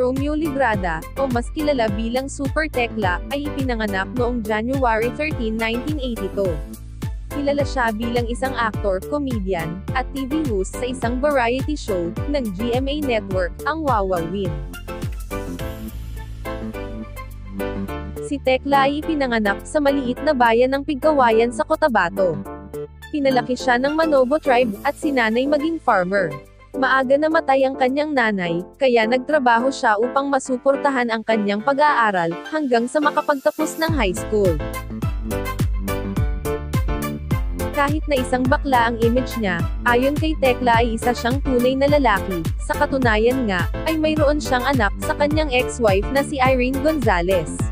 Romeo Librada, o mas kilala bilang Super Tekla, ay ipinanganak noong January 13, 1982. Kilala siya bilang isang actor, comedian, at TV host sa isang variety show ng GMA Network, ang Wawawin. Si Tekla ay ipinanganak sa maliit na bayan ng Pigkawayan sa Cotabato. Pinalaki siya ng Manobo tribe, at si nanay maging farmer. Maaga namatay ang kanyang nanay, kaya nagtrabaho siya upang masuportahan ang kanyang pag-aaral, hanggang sa makapagtapos ng high school. Kahit na isang bakla ang image niya, ayon kay Tekla ay isa siyang tunay na lalaki, sa katunayan nga, ay mayroon siyang anak sa kanyang ex-wife na si Irene Gonzalez.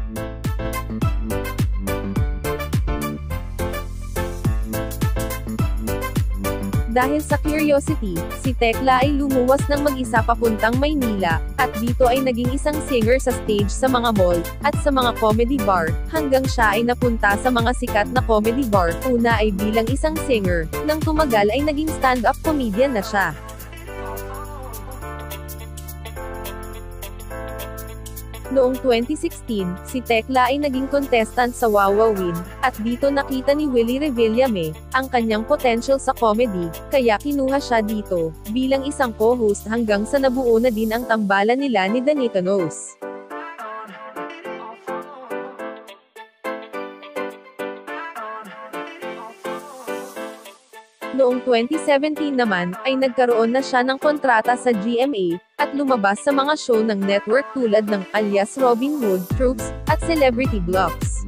Dahil sa curiosity, si Tekla ay lumuwas ng mag-isa papuntang Maynila, at dito ay naging isang singer sa stage sa mga mall, at sa mga comedy bar, hanggang siya ay napunta sa mga sikat na comedy bar, una ay bilang isang singer, nang tumagal ay naging stand-up comedian na siya. Noong 2016, si Tekla ay naging contestant sa Wawawin, at dito nakita ni Willie Revillame, ang kanyang potential sa comedy, kaya kinuha siya dito, bilang isang co-host hanggang sa nabuo na din ang tambalan nila ni Danito Knows. Noong 2017 naman, ay nagkaroon na siya ng kontrata sa GMA, at lumabas sa mga show ng network tulad ng alias Robin Hood, Troops, at Celebrity Blocks.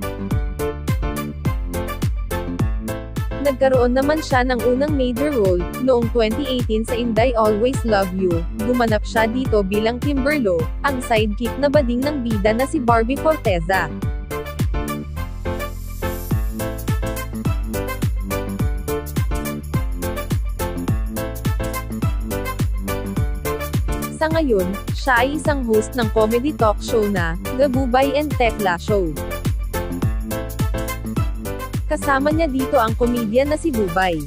Nagkaroon naman siya ng unang major role, noong 2018 sa Inday Always Love You. Gumanap siya dito bilang Kimberlo, ang sidekick na bading ng bida na si Barbie Forteza. Sa ngayon, siya ay isang host ng comedy talk show na, The Bubay and Tekla Show. Kasama niya dito ang komedyan na si Bubay.